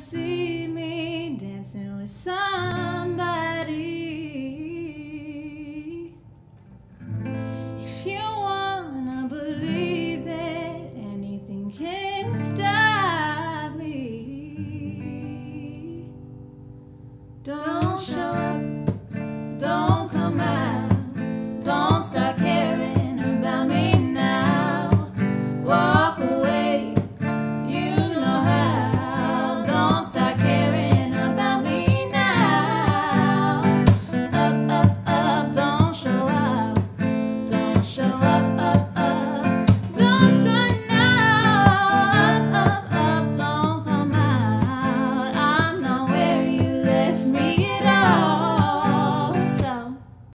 see me dancing with somebody. If you wanna believe that anything can stop me, don't show up, don't come out, don't start.